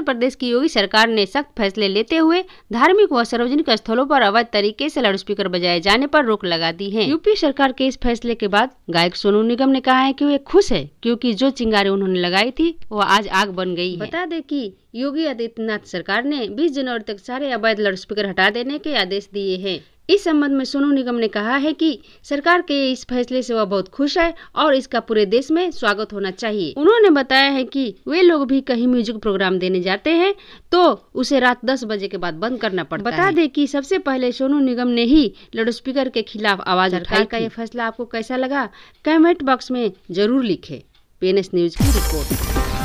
प्रदेश की योगी सरकार ने सख्त फैसले लेते हुए धार्मिक व सार्वजनिक स्थलों पर अवैध तरीके से लाउडस्पीकर बजाए जाने पर रोक लगा दी है। यूपी सरकार के इस फैसले के बाद गायक सोनू निगम ने कहा है कि वे खुश है, क्योंकि जो चिंगारी उन्होंने लगाई थी, वो आज आग बन गई है। बता दे कि योगी आदित्यनाथ सरकार ने 20 जनवरी तक सारे अवैध लाउडस्पीकर हटा देने के आदेश दिए हैं। इस संबंध में सोनू निगम ने कहा है कि सरकार के इस फैसले से वह बहुत खुश है और इसका पूरे देश में स्वागत होना चाहिए। उन्होंने बताया है कि वे लोग भी कहीं म्यूज़िक प्रोग्राम देने जाते हैं तो उसे रात 10 बजे के बाद बंद करना पड़ता बता है। दें कि सबसे पहले सोनू निगम ने ही लाउड स्पीकर के खिलाफ आवाज़ सरकार का ये फैसला आपको कैसा लगा कमेंट बॉक्स में ज़रूर लिखे। पीएनएस न्यूज़ की रिपोर्ट।